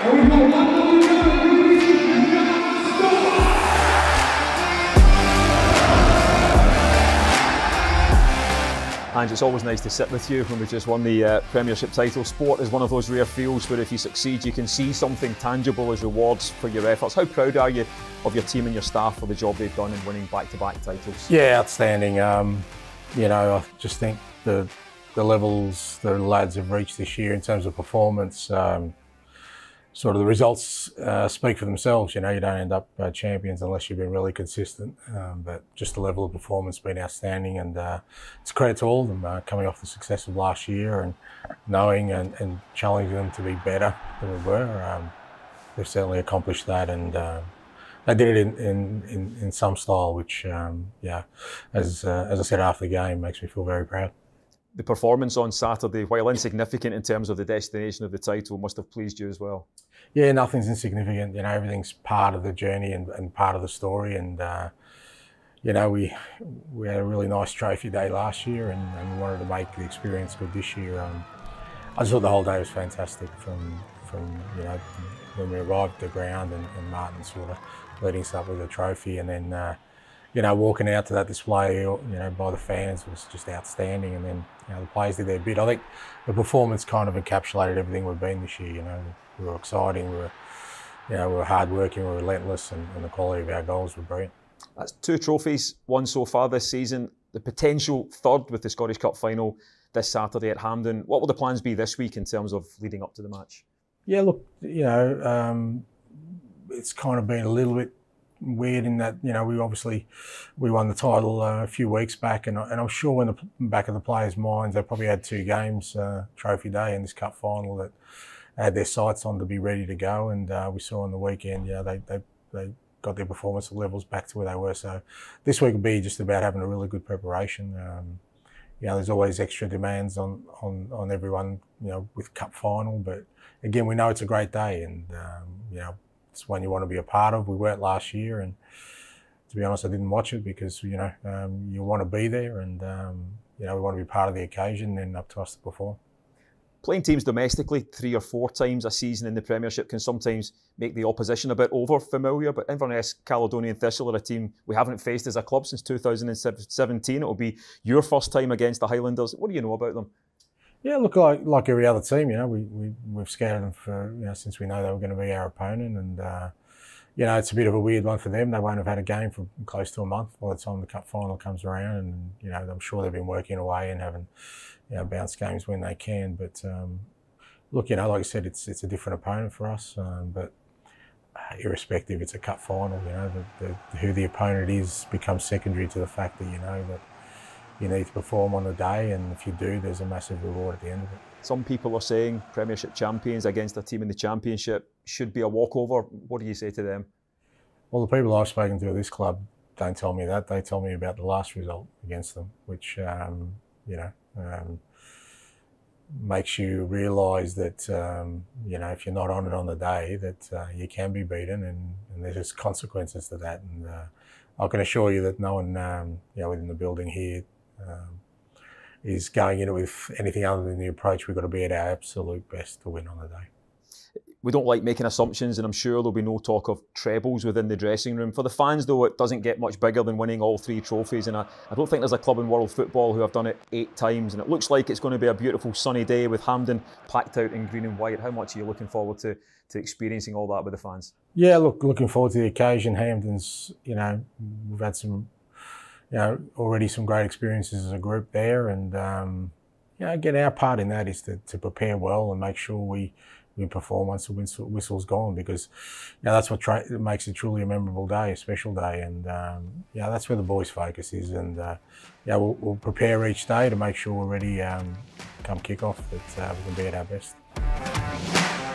And it's always nice to sit with you when we just won the uh, Premiership title. Sport is one of those rare fields where if you succeed, you can see something tangible as rewards for your efforts. How proud are you of your team and your staff for the job they've done in winning back-to-back titles? Yeah, outstanding. Um, you know, I just think the the levels the lads have reached this year in terms of performance. Um, sort of the results uh, speak for themselves. You know, you don't end up uh, champions unless you've been really consistent. Um, but just the level of performance has been outstanding, and uh, it's credit to all of them uh, coming off the success of last year and knowing and, and, challenging them to be better than we were. Um, they've certainly accomplished that, and uh, they did it in, in, in, in some style, which, um, yeah, as uh, as I said after the game, makes me feel very proud the performance on Saturday, while insignificant in terms of the destination of the title, must have pleased you as well. Yeah, nothing's insignificant. You know, everything's part of the journey and, and part of the story. And uh, you know, we we had a really nice trophy day last year, and, and we wanted to make the experience good this year. Um, I just thought the whole day was fantastic from from you know when we arrived at the ground and, and Martin sort of leading us up with a trophy, and then. Uh, you know, walking out to that display, you know, by the fans was just outstanding. And then, you know, the players did their bit. I think the performance kind of encapsulated everything we've been this year. You know, we were exciting, we were, you know, we were hardworking, we were relentless, and, and the quality of our goals were brilliant. That's two trophies won so far this season. The potential third with the Scottish Cup final this Saturday at Hampden. What will the plans be this week in terms of leading up to the match? Yeah, look, you know, um, it's kind of been a little bit weird in that you know we obviously we won the title uh, a few weeks back, and, and I'm sure in the back of the players' minds they probably had two games, uh, Trophy Day and this Cup final that had their sights on to be ready to go. And uh, we saw on the weekend, yeah, they they they got their performance levels back to where they were. So this week will be just about having a really good preparation. Um, you know, there's always extra demands on, on, on everyone, you know, with cup final. But again, we know it's a great day and, um, you know, it's one you want to be a part of. We weren't last year, and to be honest, I didn't watch it because you know um, you want to be there, and um, you know we want to be part of the occasion, and up to us to perform. Playing teams domestically three or four times a season in the Premiership can sometimes make the opposition a bit over familiar. But Inverness Caledonian Thistle are a team we haven't faced as a club since 2017. It'll be your first time against the Highlanders. What do you know about them? Yeah, look, like like every other team, you know, we, we, we've scouted them for, you know, since we know they were going to be our opponent. And, uh, you know, it's a bit of a weird one for them. They won't have had a game for close to a month by the time the cup final comes around. And, you know, I'm sure they've been working away and having, you know, bounce games when they can. But, um, look, you know, like I said, it's it's a different opponent for us. Um, but uh, irrespective, it's a cup final, you know, the, the, who the opponent is becomes secondary to the fact that, you know, that you need to perform on the day, and if you do, there's a massive reward at the end of it. Some people are saying Premiership champions against a team in the Championship should be a walkover. What do you say to them? Well, the people I've spoken to at this club don't tell me that. They tell me about the last result against them, which um, you know um, makes you realise that um, you know if you're not on it on the day, that uh, you can be beaten, and, and, there's consequences to that. And uh, I can assure you that no one, um, you know, within the building here um, is going into it with anything other than the approach. We've got to be at our absolute best to win on the day. We don't like making assumptions, and I'm sure there'll be no talk of trebles within the dressing room. For the fans, though, it doesn't get much bigger than winning all three trophies. And I, I don't think there's a club in world football who have done it eight times. And it looks like it's going to be a beautiful sunny day with Hampden packed out in green and white. How much are you looking forward to, to experiencing all that with the fans? Yeah, look, looking forward to the occasion. Hampden's, you know, we've had some you know, already some great experiences as a group there. And, um, you know, again, our part in that is to, to prepare well and make sure we, we perform once the whistle, whistle's gone because, you know, that's what tra- makes it truly a memorable day, a special day. And, um, yeah, that's where the boys' focus is. And, uh, yeah, we'll, we'll, prepare each day to make sure we're ready um, come kick off that uh, we can be at our best.